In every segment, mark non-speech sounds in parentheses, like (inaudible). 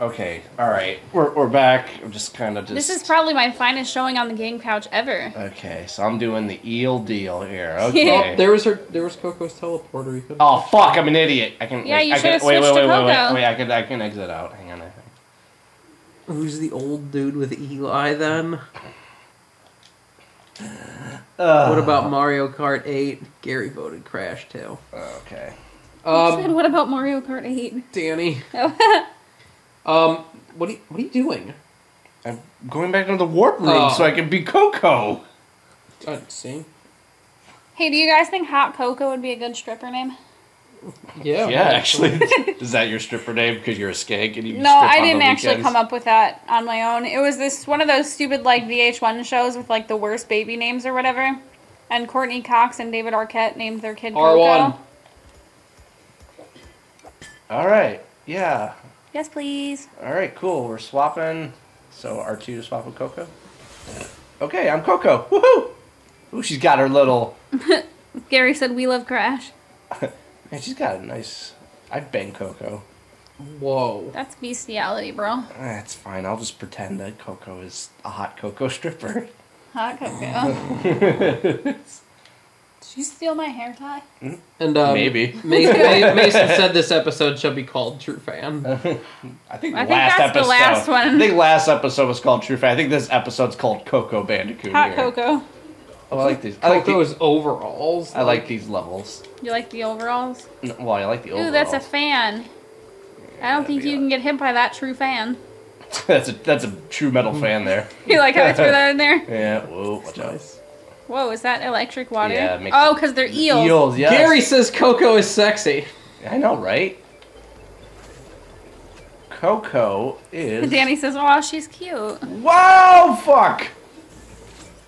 Okay, all right, we're, we're back. I'm just kind of just. This is probably my finest showing on the game couch ever. Okay, so I'm doing the eel deal here. (laughs) Okay. Oh, there was her. There was Coco's teleporter. You could. Oh fuck! I'm an idiot. I can. Yeah, wait, you should've wait, wait, switched wait, to wait, wait, Coco. wait. I can. I can exit out. Hang on. I think. Who's the old dude with Eli then? Uh, What about Mario Kart 8? Gary voted Crash too. Okay. Said, Um, what about Mario Kart 8? Danny. (laughs) Oh. Um, what are you, what are you doing? I'm going back into the warp room Oh. so I can be Coco. Uh, see. hey, do you guys think Hot Cocoa would be a good stripper name? Yeah. Yeah, actually, (laughs) is that your stripper name because you're a skank and you No, strip I on the didn't actually weekends? come up with that on my own. It was this one of those stupid like VH1 shows with like the worst baby names or whatever. And Courteney Cox and David Arquette named their kid R1. Coco. All right. Yeah. Yes, please. All right. Cool. We're swapping. So R two to swap with Coco. Okay, I'm Coco. Woohoo! Ooh, she's got her little. (laughs) Gary said we love Crash. (laughs) Man, she's got a nice. I'd bang Coco. Whoa. That's bestiality, bro. That's fine. I'll just pretend that Coco is a hot Coco (laughs) stripper. Hot Cocoa. Did you steal my hair tie? And um, Maybe. Ma- Ma- Mason said this episode shall be called True Fan. (laughs) I think I think last that's the episode. last one. I think last episode was called True Fan. I think this episode's called Coco Bandicoot. Hot here. Cocoa. Oh, I like these. I like these. Coco's overalls. I like these levels. You like the overalls? No, Well, I like the Ooh, that's a overalls. fan. I don't think you a- can get hit by that true fan. (laughs) that's a that's a true metal fan there. (laughs) You like how I threw that in there? Yeah. Whoa. Watch out. Nice. Whoa, is that electric water? Yeah, it oh, because they're eels. Eels. Yes. Gary says Coco is sexy. I know, right? Coco is. (laughs) Danny says, "Oh, she's cute." Whoa! Fuck.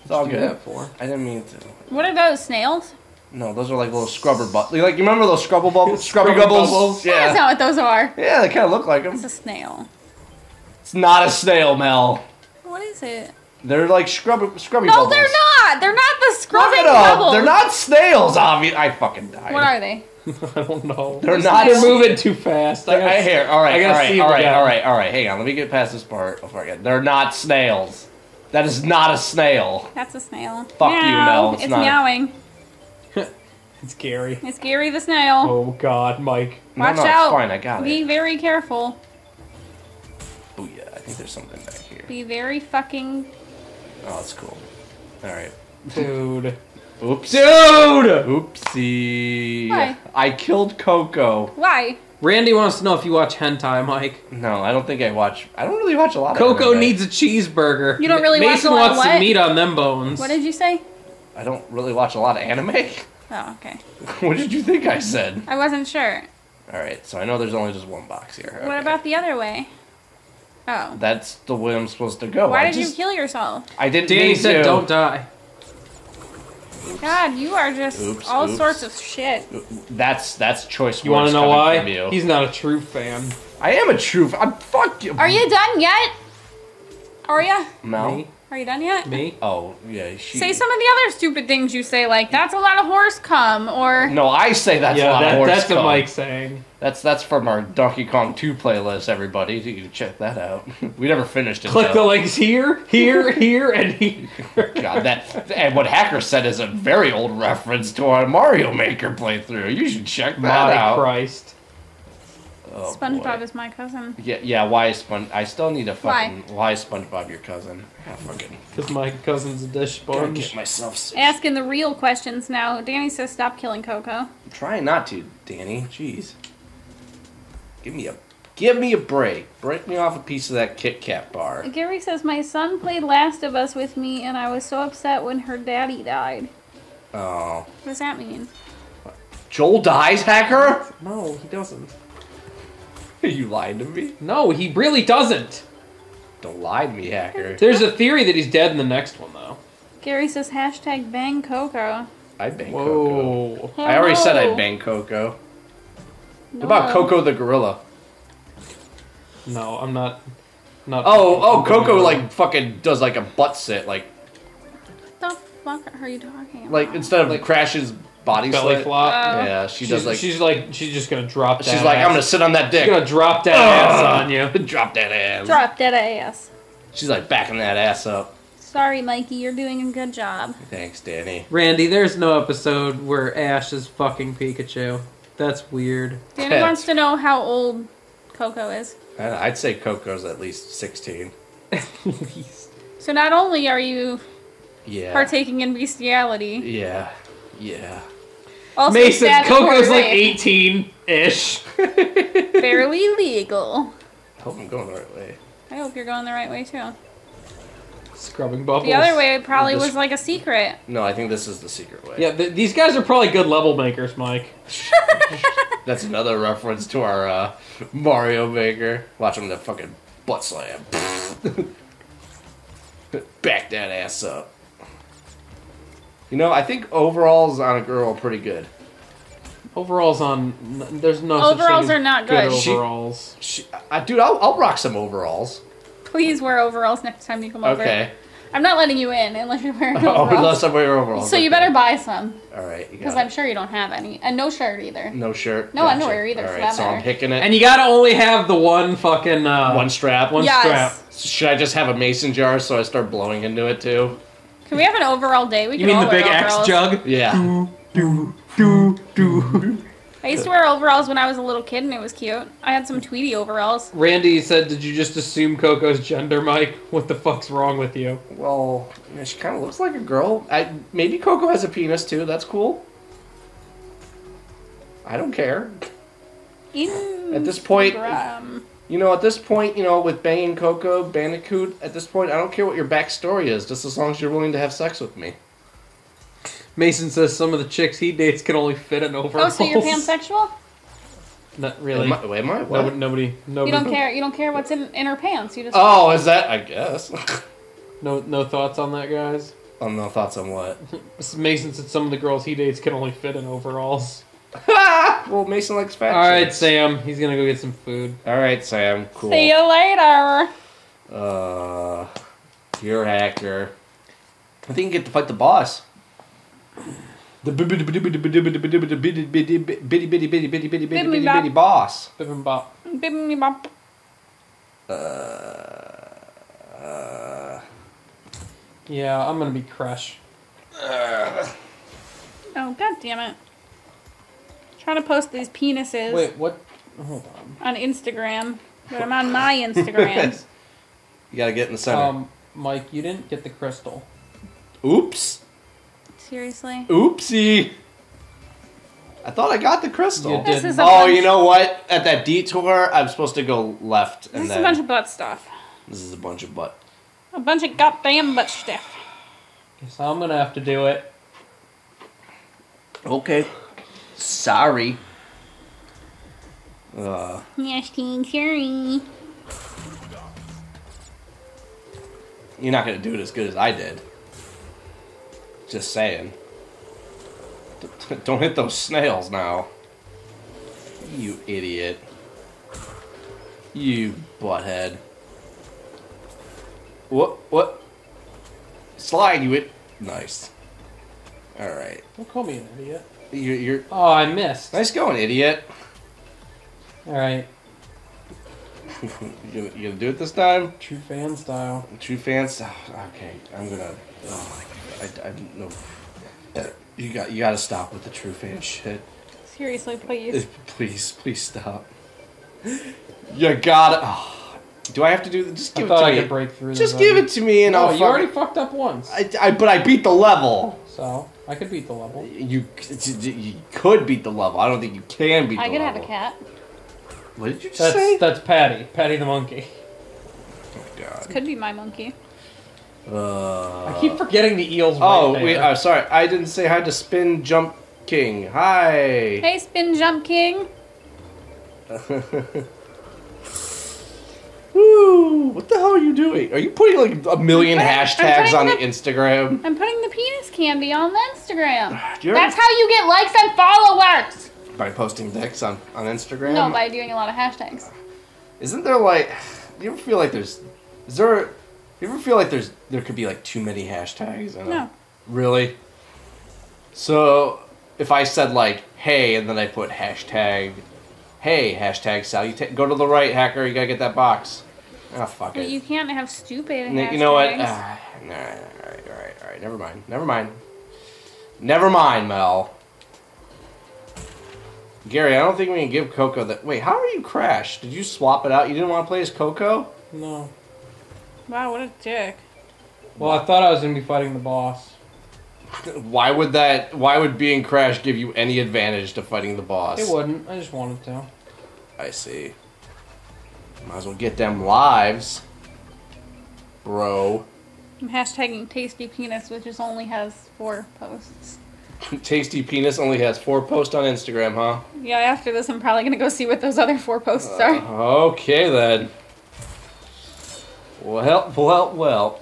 It's all good. that for. I didn't mean to. What are those snails? No, those are like little scrubber bubbles. Like you remember those scrubble bubbles? (laughs) Scrubby Scrubber bubbles? bubbles. That's not what those are. Yeah, they kind of look like them. It's a snail. It's not a snail, Mel. What is it? They're like scrubby, scrubby No, bubbles. No, they're not. They're not the Look scrubbing at them. bubbles. They're not snails, obvious. I fucking died. What are they? (laughs) I don't know. They're not. They're moving too fast. I I gotta- here. All right. I gotta all right. see All them right. again. All right. All right. Hang on. Let me get past this part before I get. They're not snails. That is not a snail. That's a snail. Fuck you, Mel. It's It's, not. meowing. (laughs) It's Gary. It's Gary the snail. Oh God, Mike. No, Watch no, it's out. fine. I got Be it. very careful. Oh yeah. I think there's something back here. Be very fucking. Oh, that's cool. All right. Dude. Oops. Dude! Oopsie. Why? I killed Coco. Why? Randy wants to know if you watch hentai, Mike. No, I don't think I watch. I don't really watch a lot of. Coco needs a cheeseburger. You don't really watch Mason a lot of wants what? some meat on them bones. What did you say? I don't really watch a lot of anime. Oh, okay. (laughs) what did you think I said? I wasn't sure. All right, so I know there's only just one box here. What about the other way? Oh. That's the way I'm supposed to go. Why I did just, you kill yourself? I didn't Danny mean said to. don't die. God, you are just Oops, all oops. sorts of shit. That's that's choice You want to know why? He's not a true fan. I am a true. f- I'm fuck you. Are you done yet? Are ya? Mel? Me? Are you done yet? Me? Oh yeah. She, Say some of the other stupid things you say, like "that's a lot of horse cum" or No, I say that's a yeah, lot that, of horse that's cum. what Mike's saying. That's that's from our Donkey Kong 2 playlist. Everybody, you can check that out. (laughs) we never finished it. Click the links here, here, (laughs) here, and here. God, that and what Hacker said is a very old reference to our Mario Maker playthrough. You should check that My out. Christ. Oh, SpongeBob boy. is my cousin. Yeah, yeah. Why is Spon? I still need a Why? fucking. Why, is SpongeBob your cousin? I fucking. Because my cousin's a dish Gotta sponge. get myself. Sick. Asking the real questions now. Danny says stop killing Coco. I'm trying not to, Danny. Jeez. Give me a. Give me a break. Break me off a piece of that Kit Kat bar. Gary says my son played Last of Us with me, and I was so upset when her daddy died. Oh. What does that mean? Joel dies, Hacker? No, he doesn't. (laughs) you lied to me. No, he really doesn't. Don't lie to me, Hacker. (laughs) There's a theory that he's dead in the next one, though. Gary says hashtag bang Coco. I'd bang Coco. Whoa. I already said I'd bang Coco. No. What about Coco the gorilla? No, I'm not. Not. Oh, oh, Coco like fucking does like a butt sit, like What the fuck are you talking about? like instead of like crashes body belly slam. flop. Oh. Yeah, she she's, does like. she's like she's just gonna drop. That She's like, ass. I'm gonna sit on that dick. She's gonna drop that ass on you. (laughs) Drop that ass. Drop that ass. She's like backing that ass up. Sorry, Mikey, you're doing a good job. Thanks, Danny. Randy, there's no episode where Ash is fucking Pikachu. That's weird. Danny Pets. wants to know how old Coco is. I- I'd say Coco's at least 16. (laughs) at least. So not only are you Yeah. partaking in bestiality, Yeah. Yeah. Also Mason, Coco's like 18 ish. rape, (laughs) barely legal. I hope I'm going the right way. I hope you're going the right way too. Scrubbing bubbles. The other way probably This- was like a secret. No, I think this is the secret way. Yeah, th- these guys are probably good level makers, Mike. (laughs) That's another reference to our uh, Mario Maker. Watch him the fucking butt slam. (laughs) Back that ass up. You know, I think overalls on a girl are pretty good. Overalls on. There's no. such Overalls thing are not good. She- overalls. She, I, dude, I'll, I'll rock some overalls. Please wear overalls next time you come over. Okay. I'm not letting you in unless you're wearing (laughs) Oh, overalls. unless I wear overalls. so you better buy some All right. because I'm sure you don't have any, and no shirt either. No shirt. No underwear either, All for right, that so I'm picking it. And you gotta only have the one fucking. Uh, one strap. one Yes. strap. Should I just have a mason jar so I start blowing into it too? Can we have an overall day? We You can mean the big X jug? Yeah. Do, do, do. I used to wear overalls when I was a little kid, and it was cute. I had some Tweety overalls. Randy said, "Did you just assume Coco's gender, Mike? What the fuck's wrong with you?" Well, yeah, she kind of looks like a girl. I maybe Coco has a penis too. That's cool. I don't care. At this point, Instagram. You know, at this point, you know, with banging Coco, Bandicoot, at this point, I don't care what your backstory is, just as long as you're willing to have sex with me. Mason says some of the chicks he dates can only fit in oh, overalls. Oh, so you're pansexual? Not really. Am I, wait, am I? What? Nobody, nobody, nobody. You don't care. You don't care what's in, in her pants. You just. Oh, is that? I guess. (laughs) No, no thoughts on that, guys. oh, no thoughts on what? (laughs) Mason said some of the girls he dates can only fit in overalls. (laughs) well, Mason likes fat. All right, chicks. Sam. He's gonna go get some food. All right, Sam. Cool. See you later. Uh, you're a hacker. I think you get to fight the boss. The bitty bitty bitty bitty bitty bitty bitty bitty bitty bitty bitty bitty bitty bitty bitty bitty bitty boss. Bibimbap. Bibimbap. Yeah, I'm gonna be crush. Oh god damn it! Trying to post these penises Wait, what? Hold on. on Instagram, but I'm on my Instagram. (laughs) You gotta get in the center. Um, Mike, you didn't get the crystal. Oops. Seriously. Oopsie. I thought I got the crystal. You This did. is a Oh, bunch, you know what? At that detour, I'm supposed to go left, And This and is then a bunch of butt stuff. this is a bunch of butt. A bunch of goddamn butt stuff. Guess I'm gonna have to do it. Okay. Sorry. Uh, Yes, Teen Cherry. you're not gonna do it as good as I did. Just saying. Don't hit those snails now. You idiot. You butthead. What? What? Slide, you it. Nice. Alright. Don't call me an idiot. You're, you're. Oh, I missed. Nice going, idiot. All right, (laughs) you, gonna, you gonna do it this time? true fan style. True fans. Oh, okay, I'm gonna. Oh, my god, I, I no. You got. You got to stop with the true fan shit. Seriously, please. Please, please stop. You gotta. Oh, do I have to do? Just I give it thought to I me. could break through. Just give it to me, and No, I'll. you fuck- already fucked up once. I, I, but I beat the level. So I could beat the level. You, you could beat the level. I don't think you can beat I the could have a cat. What did you just That's say? that's Patty. Patty the monkey. oh God. Could be my monkey. Uh, I keep forgetting the eels. Oh, right there. wait, uh, sorry. I didn't say hi to Spin Jump King. Hi. Hey, Spin Jump King. (laughs) Woo! What the hell are you doing? Are you putting like a million putting- hashtags on the the- Instagram? I'm putting the penis candy on the Instagram. (sighs) You're That's how you get likes and followers. by posting dicks on, on Instagram? No, by doing a lot of hashtags. Isn't there like do you ever feel like there's is there you ever feel like there's there could be like too many hashtags? No. Really? So if I said like hey and then I put hashtag hey hashtag salutation go to the right hacker you gotta get that box. Ah fuck But it. you can't have stupid N- You know what? hashtags. Ah, nah, all right, all right, all right. Never mind. Never mind. Never mind, Mel. Gary, I don't think we can give Coco that. Wait, how are you crashed? Did you swap it out? You didn't want to play as Coco? No. Wow, what a dick. Well, I thought I was gonna be fighting the boss. (laughs) Why would that? Why would being Crash give you any advantage to fighting the boss? It wouldn't. I just wanted to. I see. Might as well get them lives, bro. I'm hashtagging tasty penis, which is only has four posts. (laughs) Tasty penis only has four posts on Instagram, huh? Yeah, after this, I'm probably gonna go see what those other four posts are. Uh, okay then. Well, well, well.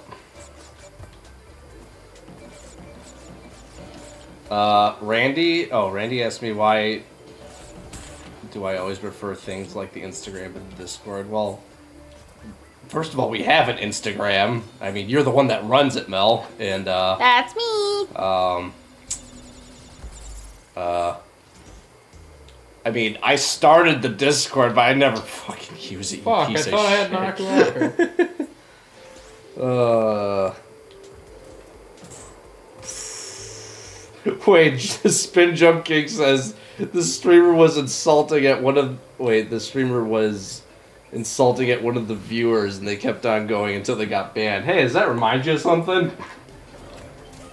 Uh, Randy. Oh, Randy asked me why do I always refer things like the Instagram and the Discord. Well, first of all, we have an Instagram. I mean, you're the one that runs it, Mel, and uh, That's me. um, uh, I mean, I started the Discord, but I never fucking use it. you Fuck, I of thought I had shit. knocked Walker. (laughs) Uh. (laughs) Wait, (laughs) Spin Jump King says the streamer was insulting at one of. Wait, the streamer was insulting at one of the viewers, and they kept on going until they got banned. Hey, does that remind you of something?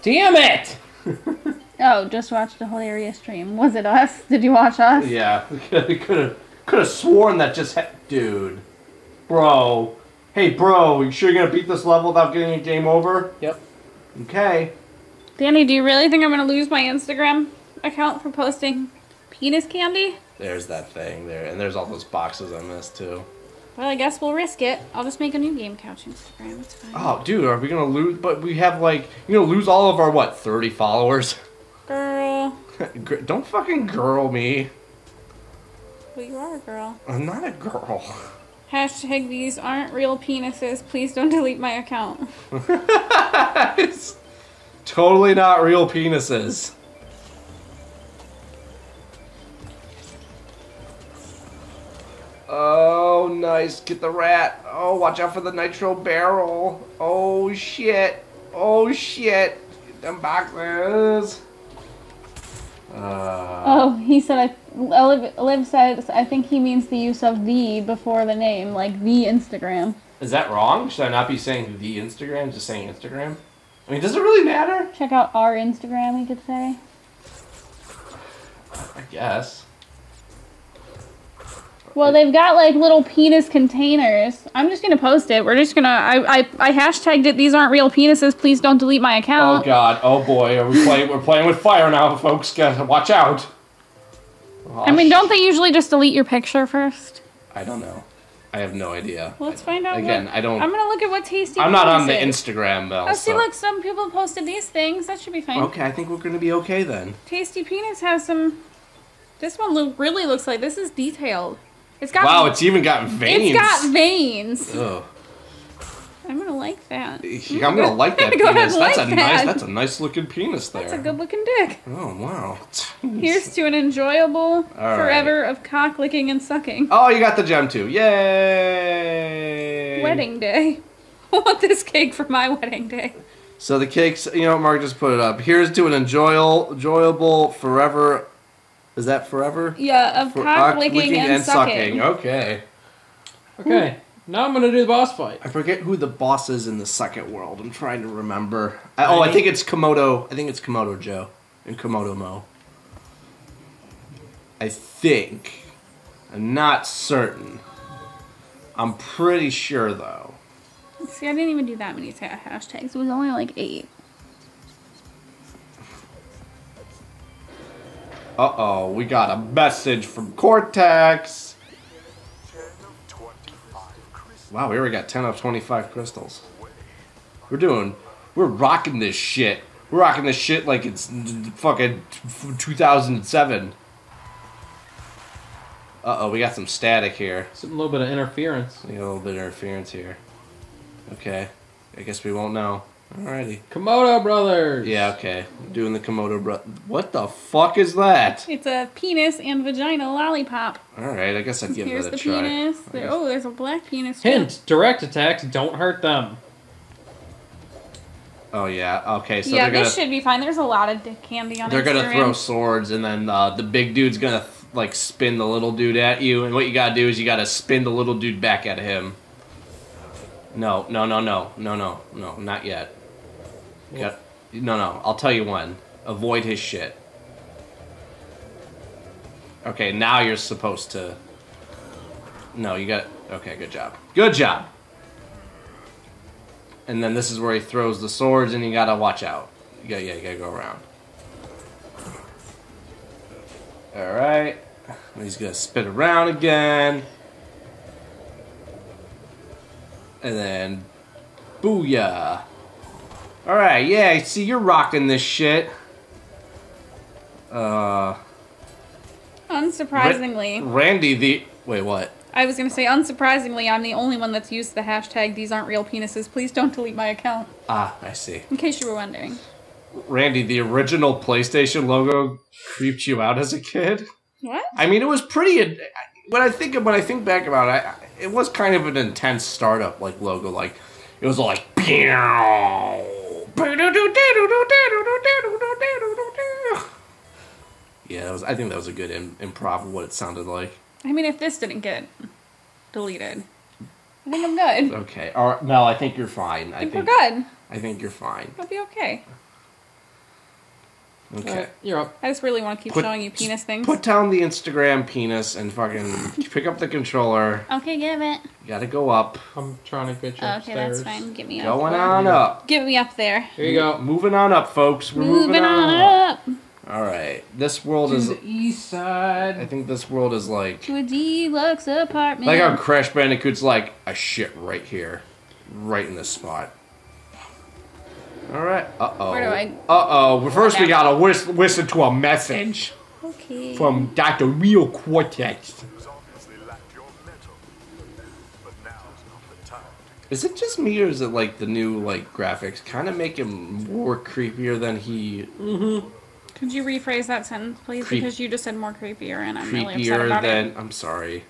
Damn it! (laughs) Oh, just watched a hilarious stream. Was it us? Did you watch us? Yeah, could have could have sworn that just ha- dude, bro. Hey, bro, you sure you're gonna beat this level without getting a game over? Yep. Okay. Danny, do you really think I'm gonna lose my Instagram account for posting penis candy? There's that thing there, and there's all those boxes I missed too. Well, I guess we'll risk it. I'll just make a new game couch Instagram. It's fine. Oh, dude, are we gonna lose? But we have like, you know, lose all of our what, thirty followers? Girl. (laughs) Don't fucking girl me. Well, you are a girl. I'm not a girl. Hashtag these aren't real penises. Please don't delete my account. (laughs) (laughs) it's totally not real penises. Oh, nice. Get the rat. Oh, watch out for the nitro barrel. Oh, shit. Oh, shit. Get them boxes. Uh, Oh, he said I. Liv, Liv said I think he means the use of the before the name, like the Instagram. Is that wrong? Should I not be saying the Instagram, just saying Instagram? I mean, does it really matter? Check out our Instagram, you could say. I guess. Well, they've got like little penis containers. I'm just gonna post it. We're just gonna. I I, I hashtagged it. These aren't real penises. Please don't delete my account. Oh god, oh boy, are we playing? We're playing with fire now, folks. Gotta watch out. Oh, I mean, don't they usually just delete your picture first? I don't know. I have no idea. Let's find out. Again, what, I don't. I'm gonna look at what tasty. I'm not on the is. Instagram, Bell. Oh, see, so- look, some people posted these things. That should be fine. Okay, I think we're gonna be okay then. Tasty penis has some. This one look, really looks like this is detailed. It's got. Wow, it's even got veins. It's got veins. Ugh. I'm gonna like that. Yeah, I'm gonna like that (laughs) go penis. and That's a like nice. that. That's a nice looking penis there. That's a good looking dick. Oh wow. Here's to an enjoyable right. forever of cock licking and sucking. Oh, you got the gem too. Yay! Wedding day. (laughs) I want this cake for my wedding day. So the cakes, you know, Mark just put it up. Here's to an enjoyable, enjoyable forever. Is that forever? Yeah, of For- cock uh, licking, and, sucking. Okay. Okay, now I'm gonna do the boss fight. I forget who the boss is in the second world. I'm trying to remember. I, oh, I think it's Komodo. I think it's Komodo Joe and Komodo Moe. I think. I'm not certain. I'm pretty sure though. See, I didn't even do that many ta- hashtags. It was only like eight. Uh oh, we got a message from Cortex. Wow, we already got 10 of 25 crystals. We're doing, we're rocking this shit. We're rocking this shit like it's fucking 2007. Uh oh, we got some static here. Some little bit of interference. We got a little bit of interference here. Okay, I guess we won't know. Alrighty. Komodo Brothers. Yeah, okay. Doing the Komodo bro. What the fuck is that? It's a penis and vagina lollipop. Alright, I guess I'd give Here's that the a try. penis. I There, guess- oh, there's a black penis. too. Hint: Direct attacks don't hurt them. Oh yeah. Okay, so yeah, they're gonna this should be fine. There's a lot of dick candy on they're gonna Instagram. throw swords, and then uh, the big dude's gonna like spin the little dude at you. And what you gotta do is you gotta spin the little dude back at him. No, no, no, no, no, no, no, not yet. Got, no, no. I'll tell you when. Avoid his shit. Okay, now you're supposed to. No, you got. Okay, good job. Good job. And then this is where he throws the swords, and you gotta watch out. You gotta, yeah, you gotta go around. All right. He's gonna spin around again. And then, booyah. All right, yeah. I See, you're rocking this shit. Uh, Unsurprisingly, Randy, the wait, what? I was gonna say, unsurprisingly, I'm the only one that's used the hashtag "These aren't real penises." Please don't delete my account. Ah, I see. In case you were wondering. Randy, the original PlayStation logo creeped you out as a kid. What? I mean, it was pretty. When I think of when I think back about it, I, it was kind of an intense startup like logo. Like it was like. Yeah, that was. I think that was a good Im- improv of what it sounded like. I mean, if this didn't get deleted, I think I'm good. Okay. All right. No, I think you're fine. I think. we're good. I think you're fine. I'll be okay. Okay. Alright, you're up. I just really want to keep Put- showing you penis things. Put down the Instagram penis and fucking pick up the controller. okay, give it. You gotta go up. I'm trying to get you oh, Okay, upstairs. that's fine. Get me up. Going there. on up. Get me up there. Here you go. Moving on up, folks. We're moving, Moving on, on up. up All right. This world To is. the east side. I think this world is like. to a deluxe apartment. Like how Crash Bandicoot's like a shit right here, right in this spot. All right. Uh oh. Where do I- Uh oh. But first, we gotta whis- listen to a message okay. from Dr. Real Cortex. was obviously lacked your metal. But now's not the time. Is it just me, or is it like the new like graphics kind of make him more creepier than he Mm-hmm. Could you rephrase that sentence, please? Creep- because you just said more creepier, and I'm really upset creepier about than? it. I'm sorry.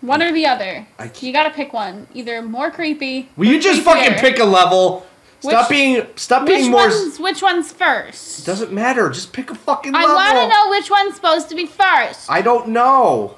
One or the other. I You gotta pick one. Either more creepy. Will or you just creepier. fucking pick a level? Stop Which- being stop Which being more. one's which one's first? Doesn't matter. Just pick a fucking I level. want to know which one's supposed to be first. I don't know.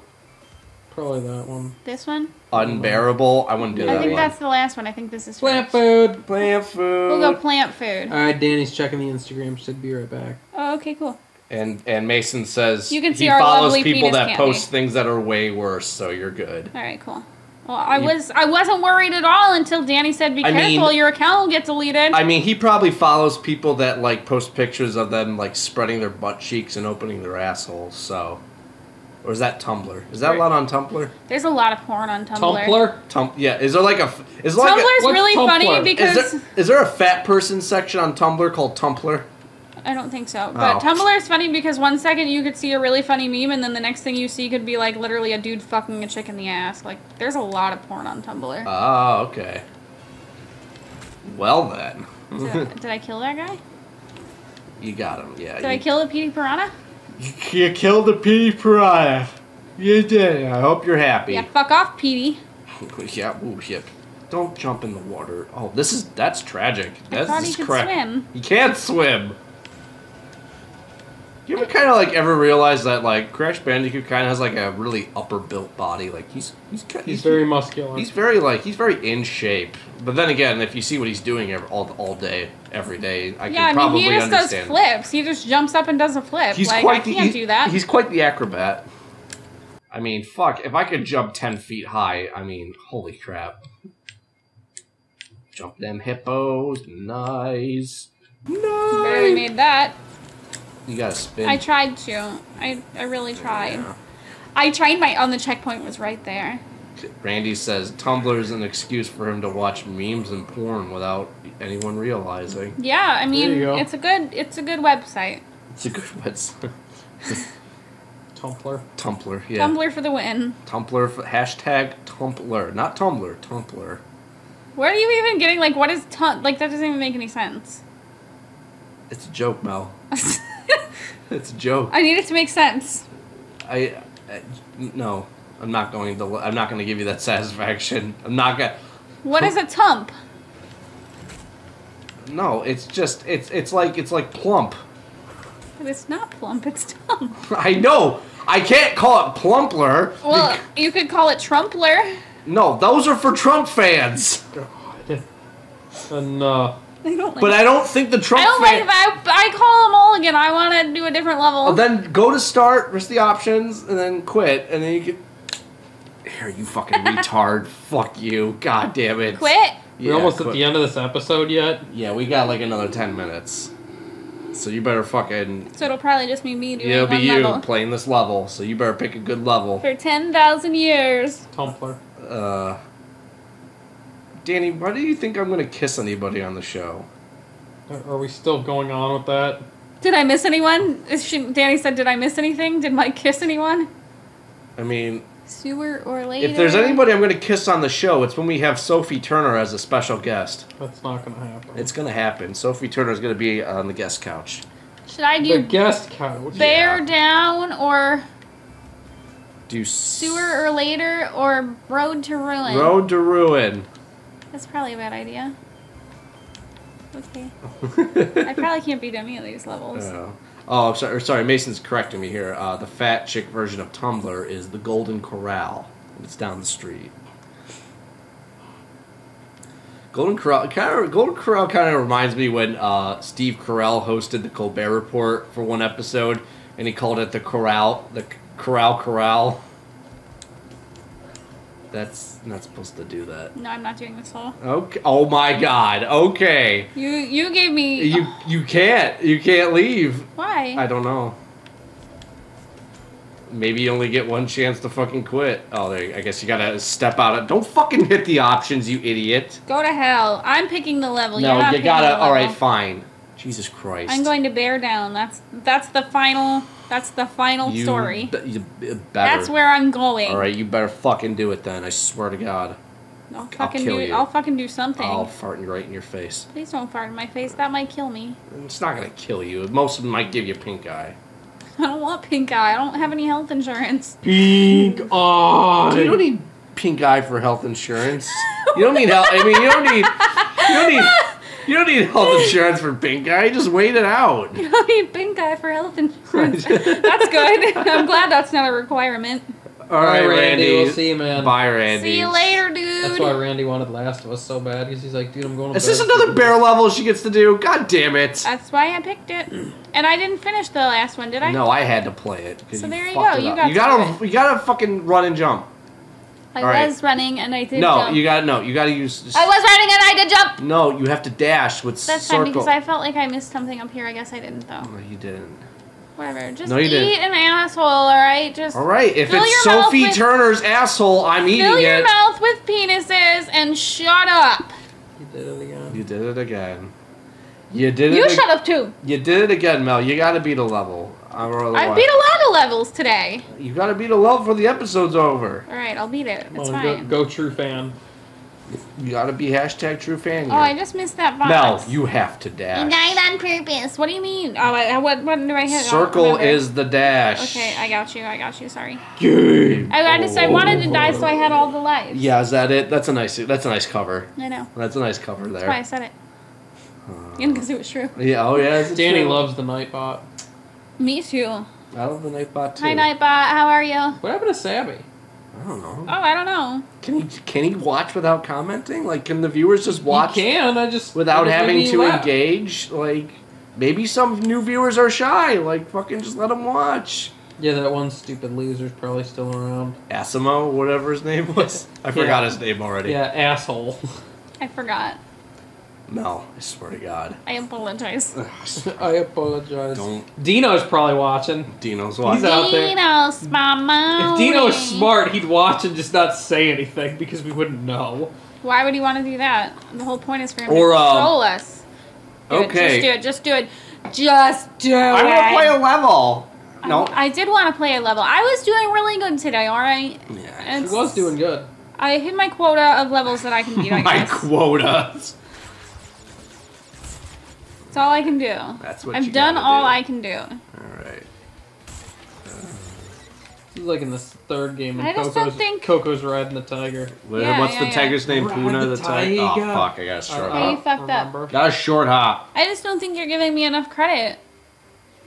Probably that one. This one? Unbearable. I wouldn't do Yeah, I that think one. that's the last one. I think this is Plant first. food. Plant food. We'll go plant food. Alright, Danny's checking the Instagram. Should be right back. Oh, okay, cool. and and Mason says You can see he follows people that candy. post things that are way worse, so you're good. All right, cool. Well, I You- was I wasn't worried at all until Danny said, "Be I careful, mean- your account will get deleted." I mean, he probably follows people that like post pictures of them like spreading their butt cheeks and opening their assholes. So, or is that Tumblr? Is that a lot on Tumblr? There's a lot of porn on Tumblr. Tumblr? Tum- yeah. Is there like a f- is there like a, Tumblr's What's really Tumblr? funny Is is there is there a fat person section on Tumblr called Tumblr? I don't think so. But Oh. Tumblr is funny because one second you could see a really funny meme, and then the next thing you see could be like literally a dude fucking a chick in the ass. Like, there's a lot of porn on Tumblr. Oh, okay. Well then, did, I, (laughs) did I kill that guy? you got him. Yeah. Did I kill the PD piranha? You killed the P Pariah. You did. I hope you're happy. Yeah, fuck off, PD. (laughs) Yeah, ooh, yeah. Don't jump in the water. Oh, this is that's tragic. That's thought he is could correct. swim. He can't swim. You ever kind of like ever realize that like Crash Bandicoot kind of has like a really upper built body? Like he's he's ki- He's very muscular. he's very like he's very in shape. But then again, if you see what he's doing every, all all day, every day, I yeah, I can probably mean, he just understand. does flips. He just jumps up and does a flip. He's like, quite I the can't he- do that. He's quite the acrobat. I mean, fuck. If I could jump ten feet high, I mean, holy crap. Jump them hippos, nice, Barely nice. made that. You gotta spin. I tried to. I, I really tried. Yeah. I tried my on the checkpoint was right there. Randy says Tumblr is an excuse for him to watch memes and porn without anyone realizing. Yeah, I mean it's a good it's a good website. It's a good website. (laughs) Tumblr. Tumblr, yeah. Tumblr for the win. Tumblr, for, hashtag Tumblr. Not Tumblr, Tumblr. Where are you even getting like what is ton? Like that doesn't even make any sense. It's a joke, Mel. (laughs) (laughs) It's a joke. I need it to make sense. I, I no. I'm not going to. I'm not going to give you that (laughs) satisfaction. I'm not gonna. What is a tump? No, it's just it's it's like it's like plump. But it's not plump. It's tump. (laughs) I know. I can't call it plumpler. Well, you could call it trumpler. No, those are for Trump fans. God. And uh, I don't like. But I don't think the Trump I don't like. fan. If I I call them all again. I want to do a different level. Well, then go to start, risk the options, and then quit, and then you can. Here, you fucking (laughs) retard. Fuck you. God damn it. Quit. we're almost at the end of this episode yet. Yeah, we got like another 10 minutes. So you better fucking. So it'll probably just be me doing It'll be you level playing this level, so you better pick a good level. for ten thousand years. Tumblr. Uh. Danny, why do you think I'm gonna kiss anybody on the show? Are are we still going on with that? Did I miss anyone? Is she, Danny said, "Did I miss anything? Did Mike kiss anyone?" I mean, Sewer or later? if there's anybody I'm gonna kiss on the show, it's when we have Sophie Turner as a special guest. That's not gonna happen. It's gonna happen. Sophie Turner is gonna be on the guest couch. should I the do guest couch. bear Yeah. down or Do sewer or later or road to ruin? Road to Ruin. That's probably a bad idea. Okay. (laughs) I probably can't beat any of these levels. Uh, oh, I'm sorry. Sorry, Mason's correcting me here. Uh, the fat chick version of Tumblr is the Golden Corral. It's down the street. Golden Corral, kind of, Golden Corral kind of reminds me when uh, Steve Carell hosted the Colbert Report for one episode, and he called it the Corral, the Corral Corral. That's not supposed to do that. No, I'm not doing this whole. Okay. Oh my God. Okay. You you gave me. You you can't you can't leave. Why? I don't know. Maybe you only get one chance to fucking quit. Oh, there. I guess you gotta step out. Of, don't fucking hit the options, you idiot. Go to hell. I'm picking the level. No, you gotta. All right, fine. Jesus Christ. I'm going to bear down. That's that's the final. That's the final You, story. b- you better. That's where I'm going. All right, you better fucking do it then. I swear to God, I'll fucking kill do. you. I'll fucking do something. I'll fart right in your face. Please don't fart in my face. That might kill me. It's not gonna kill you. Most of them might give you pink eye. (laughs) I don't want pink eye. I don't have any health insurance. (laughs) Pink eye. You don't need pink eye for health insurance. (laughs) You don't need health. I mean, you don't need. You don't need. You don't need health insurance for pink eye. Just wait it out. I don't need pink eye for health insurance. that's good. (laughs) I'm glad that's not a requirement. All right, Bye, Randy. We'll see you, man. Bye, Randy. See you later, dude. That's why Randy wanted Last of Us so bad because he's like, dude, I'm going to Is this another bear level she gets to do? God damn it! That's why I picked it. And I didn't finish the last one, did I? No, I had to play it. 'cause So there you go, it you got You gotta. do You gotta fucking run and jump. I all right. was running and I did no, jump. you got to no. You gotta use. I was running and I did jump. No, you have to dash with That's fine because I felt like I missed something up here. I guess I didn't though. No, you didn't. Whatever. Just No, you eat didn't. an asshole, alright? Just All right, if it's Sophie with- Turner's asshole, I'm eating it. fill your it. mouth with penises and shut up. You did it again. You did it again. You did it. You ag- shut up too. You did it again, Mel. You gotta beat a level. Or I otherwise- beat a lot of levels today. You gotta beat a level for the episode's over. Alright, I'll beat it. Come It's on, go, fine. go true fan. You gotta be hashtag true fan. Oh, I just missed that box. Mel, you have to You dash. died on purpose. What do you mean? Oh, I, what button do I hit? I don't Circle oh, remember. is the dash. Okay, I got you. I got you. Sorry. Game. I, I just I wanted to die so I had all the lives. Yeah, is that it? That's a nice. That's a nice cover. I know. That's a nice cover there. That's why I there. said it. Uh, and because it was true. Yeah. Oh yeah. it's Danny true. loves the Nightbot. Me too. I love the Nightbot too. Hi, Nightbot. How are you? What happened to Sammy? I don't know. Oh, I don't know. Can he can he watch without commenting? Like, can the viewers just watch You can. I just without I just having to left. engage? Like, maybe some new viewers are shy. Like, fucking just let them watch. Yeah, that one stupid loser's probably still around. Asimo, whatever his name was. I forgot his name already. Yeah, asshole. (laughs) I forgot. No, I swear to God. I apologize. (laughs) I apologize. Don't. Dino's probably watching. Dino's watching. He's watching. out there. Dino's mama. If Dino was smart, he'd watch and just not say anything because we wouldn't know. Why would he want to do that? The whole point is for him Or, to um, control us. Do it, okay. just do it. Just do it. Just do I it. I want to play a level. No. I, I did want to play a level. I was doing really good today. All right. Yeah. And He was doing good. I hit my quota of levels that I can beat. I (laughs) My guess. quotas. (laughs) That's all I can do. That's what I've you done all do. I can do. All right. This is like in the third game, and I just Coco's, don't think- Coco's riding the tiger. Yeah, What's yeah, the yeah. tiger's name? Ride Pura the the tiger. Oh fuck! I got a short Hey, you hop. fucked up. remember? Got a short hop. I just don't think you're giving me enough credit.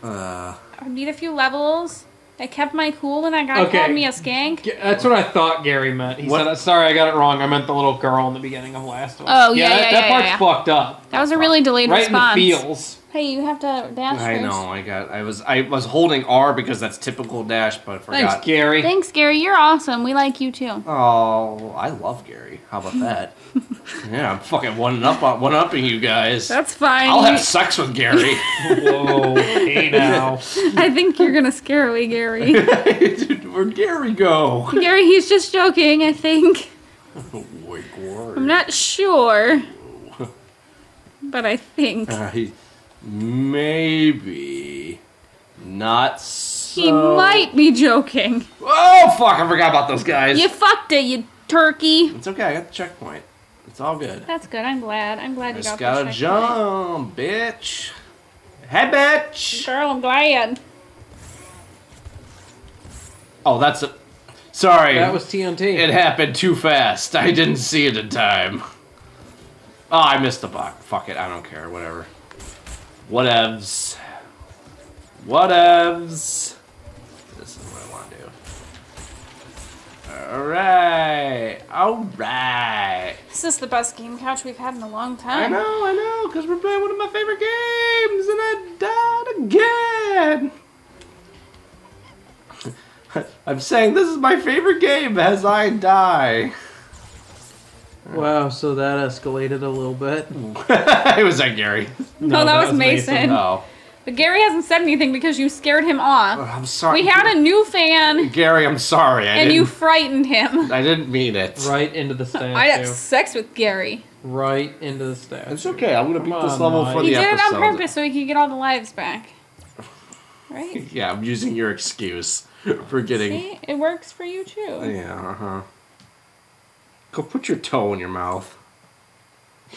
Uh, I need a few levels. I kept my cool when that guy Okay. called me a skank. G- That's what I thought Gary meant. He What- said, "Sorry, I got it wrong. I meant the little girl in the beginning of Last of Us." Oh, yeah, that, yeah, that yeah, part's yeah. fucked up. That was a really delayed Right response. in the feels. Hey, you have to dash I first. know. I got. I was. I was holding R because that's typical dash, but I forgot. Thanks, Gary. Thanks, Gary. You're awesome. We like you too. Oh, I love Gary. How about that? (laughs) yeah, I'm fucking one up on one upping you guys. That's fine. I'll have sex with Gary. (laughs) Whoa, hey now. I think you're gonna scare away Gary. (laughs) Where'd Gary go? Gary, he's just joking. I think. Wake word. I'm not sure, but I think Uh, maybe not. So... he might be joking. Oh fuck! I forgot about those guys. You fucked it, you turkey. It's okay. I got the checkpoint. It's all good. That's good. I'm glad. I'm glad you Just got gotta the jump, bitch. Hey, bitch. Girl, I'm glad. Oh, that's a. Sorry. That was TNT. It happened too fast. I didn't see it in time. Oh, I missed the buck. Fuck it. I don't care. Whatever. Whatevs. Whatevs. This is what I want to do. Alright. Alright. This is the best game couch we've had in a long time. I know, I know, because we're playing one of my favorite games, and I died again. (laughs) I'm saying this is my favorite game as I die. Wow, so that escalated a little bit. (laughs) it was that Gary. No, that, was Mason. Oh, But Gary hasn't said anything because you scared him off. I'm sorry. We had a new fan, Gary, I'm sorry. I and didn't, you frightened him. I didn't mean it. Right into the statue. I had sex with Gary. Right into the statue. It's okay. I'm gonna Come beat this on, level Mike. for He the did it episode. on purpose so he could get all the lives back. Right? (laughs) Yeah, I'm using your excuse for getting. See? It works for you too. Yeah, uh huh. Go put your toe in your mouth.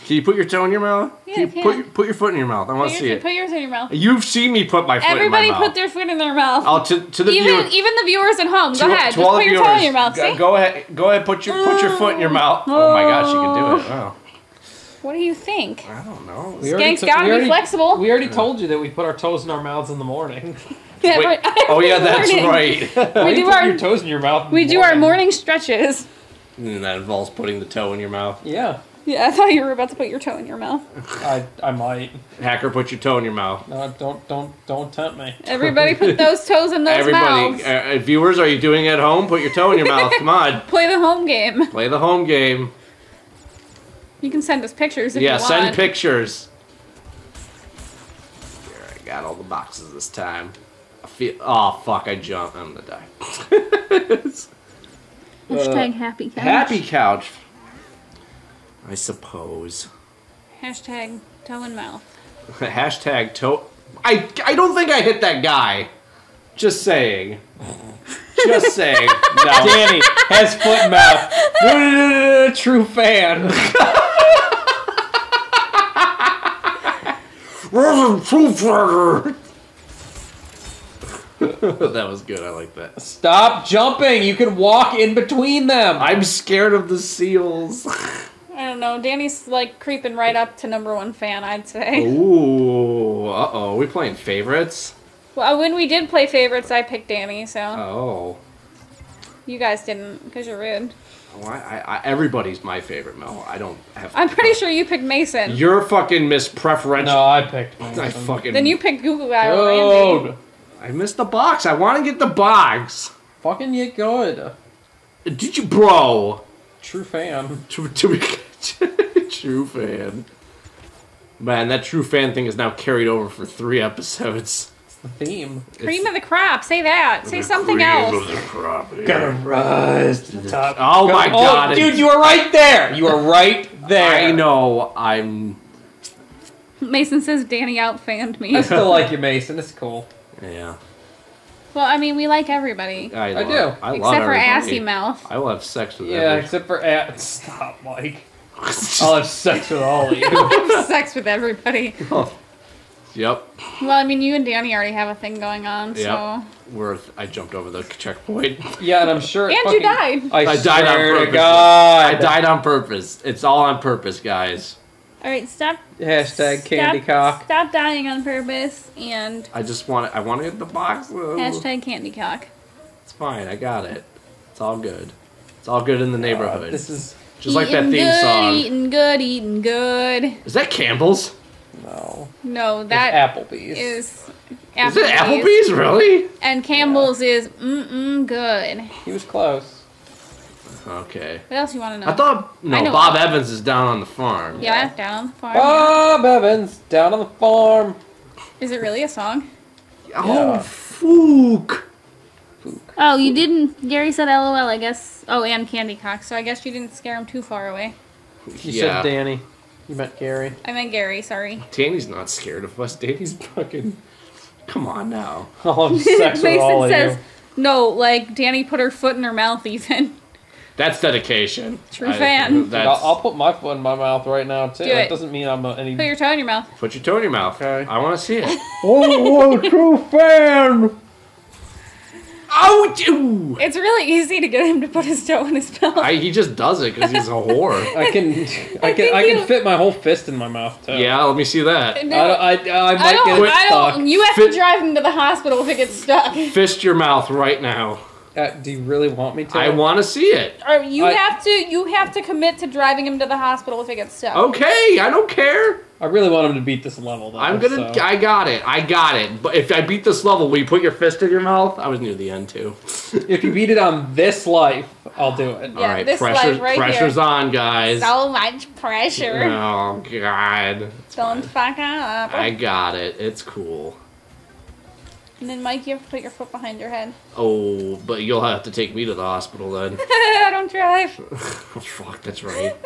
Can you put your toe in your mouth? Yeah, Can you can. Put, your, put your foot in your mouth. I want to see it. put yours in your mouth. You've seen me put my foot Everybody in my mouth. Everybody put their foot in their mouth. Oh, to, to the even viewers. even the viewers at home. to- Go ahead. to Just put the your toe in your mouth. Go, See? go ahead. Go ahead. Put your put your foot in your mouth. Oh my gosh, you can do it. Wow. What do you think? I don't know. We already Skank's gotta be already- flexible. We already told you that we put our toes in our mouths in the morning. (laughs) Yeah, Wait, (laughs) oh yeah, that's Morning. right. We (laughs) do our your toes in your mouth. in we the do our morning? morning stretches. And that involves putting the toe in your mouth. Yeah, Yeah, I thought you were about to put your toe in your mouth. (laughs) I I might. Hacker, put your toe in your mouth. No, don't don't don't tempt me. Everybody put (laughs) those toes in those Everybody, mouths. uh, uh, viewers, are you doing it at home? Put your toe in your mouth. Come on, (laughs) Play the home game. play the home game. You can send us pictures if yeah, you want. Yeah, send pictures. Here, I got all the boxes this time. I feel. Oh fuck! I jumped. I'm gonna die. Hashtag uh, happy couch. Happy couch. I suppose. Hashtag toe in mouth. (laughs) Hashtag toe. I I don't think I hit that guy. Just saying. Just saying. No. (laughs) Danny has foot mouth. (laughs) True fan. (laughs) that was good. I like that. Stop jumping. You can walk in between them. I'm scared of the seals. I don't know. Danny's like creeping right up to number one fan, I'd say. Ooh. Uh oh. We playing favorites? Well, when we did play favorites, I picked Danny, so Oh. you guys didn't because you're rude. Well, I, I, I, everybody's my favorite, Mel. I don't have. I'm pretty sure you picked Mason. You're fucking Miss Preferential. no, I picked. I fucking. then you picked Google Guy over Randy. Dude, I missed the box. I want to get the box. fucking you good. Did you, bro? True fan. (laughs) To, to (laughs) true fan. Man, that true fan thing is now carried over for three episodes. It's the theme. Cream of the crop. Say that. Say The something cream else. of the crop, yeah. Gotta rise to the top. Oh my oh, god, dude, you were right there. You were right there. I know. I'm. Mason says Danny outfanned me. I still (laughs) like you, Mason. It's cool. Yeah. Well, I mean, we like everybody. I, I love, do. I love Except for everybody. assy mouth. I will have sex with Yeah, everybody. except for at stop, Mike. (laughs) I'll have sex with all of you. (laughs) I'll have sex with everybody. (laughs) Yep. Well, I mean, you and Danny already have a thing going on, so. Yep. Worth. I jumped over the checkpoint. yeah, and I'm sure. it And you died. I, I died on purpose. God. I died on purpose. It's all on purpose, guys. All right, stop. Hashtag candy stop, cock. Stop dying on purpose and I just want. I want to get the box. though. hashtag candy cock. It's fine. I got it. It's all good. It's all good in the neighborhood. This is just like that theme good, song. Eating good, eating good. Is that Campbell's? no. No, It's that Applebee's. is Is it Applebee's? Really? And Campbell's is mm mm good. He was close. Okay. What else you want to know? I thought no. I know. Bob Evans is down on the farm. Yeah, down on the farm. Bob Evans down on the farm. Is it really a song? Oh, Yeah. fook. Oh, you didn't. Gary said LOL, I guess. Oh, and candy cock. So I guess you didn't scare him too far away. You Yeah. said Danny. You meant Gary. I meant Gary. Sorry. Danny's not scared of us. Danny's fucking. Come on now. I'll have sex with (laughs) all Mason of says you. no. Like Danny put her foot in her mouth. Even That's dedication. True fan. That's, I'll, I'll put my foot in my mouth right now too. Do That it. doesn't mean I'm a, any. put your toe in your mouth. put your toe in your mouth. Okay. I want to see it. (laughs) whoa, whoa, true fan. oh, ooh. It's really easy to get him to put his toe in his mouth. I, he just does it because he's a whore. (laughs) I can, I can, think I can you- fit my whole fist in my mouth too. yeah, let me see that. No, I, don't- I, I might I don't. get it I stuck. don't. You have Fit- to drive him to the hospital if it gets stuck. Fist your mouth right now. Uh, do you really want me to? I want to see it. Or you I- have to. You have to commit to driving him to the hospital if he gets stuck. Okay, I don't care. I really want him to beat this level though. I'm gonna. so- I got it. I got it. But if I beat this level, will you put your fist in your mouth? I was near the end too. If you beat it on this life, I'll do it. Yeah, All right, this pressure's, life right pressure's here. on, guys. So much pressure. Oh God, Don't fuck up. I got it. It's cool. And then Mike, you have to put your foot behind your head. Oh, but you'll have to take me to the hospital then. (laughs) I don't drive. (laughs) oh, fuck, that's right. (laughs)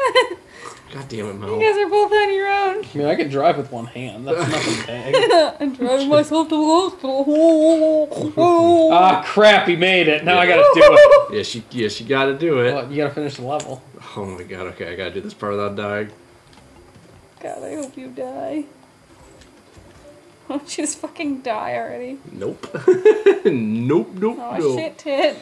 God damn it, You guys are both on your own. I mean, I can drive with one hand. That's nothing big. I'm driving myself to the hospital. Ah, crap! He made it. Now I gotta do it. Yes, you, yes, you got to do it. Well, you gotta finish the level. Oh my God. Okay, I got to do this part without dying. God, I hope you die. Why don't you just fucking die already? Nope. (laughs) nope. Nope. Oh no. shit, tit.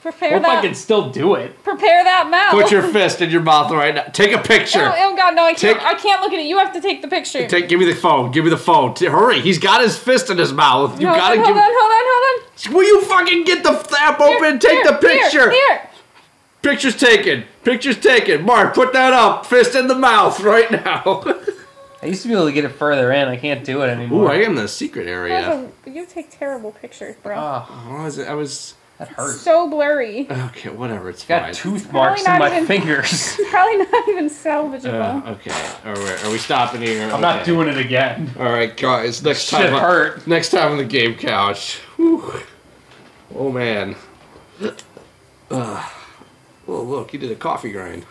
Prepare Hope I can still do it. Prepare that mouth. Put your fist in your mouth right now. Take a picture. Oh, oh god, no! I can't. Take- I can't look at it. You have to take the picture. Take, give me the phone. Give me the phone. T- hurry. He's got his fist in his mouth. You hold gotta on, give. hold on, hold on, hold on. Will you fucking get the app open? Take Here, the picture. Here, here. Picture's taken. Picture's taken. Mark, put that up. Fist in the mouth right now. (laughs) I used to be able to get it further in. I can't do it anymore. Ooh. I am in the secret area. A- you take terrible pictures, bro. Ah, Oh, is it? I was. that hurts. so blurry. Okay, whatever. It's Got fine. tooth marks in my even- fingers. (laughs) Probably not even salvageable. Uh, okay. Are we, are we stopping here? I'm not doing it again. All right, guys. Next Shit time. on- hurt. Next time on the game couch. Whew. Oh man. Ugh. Oh look, he did a coffee grind.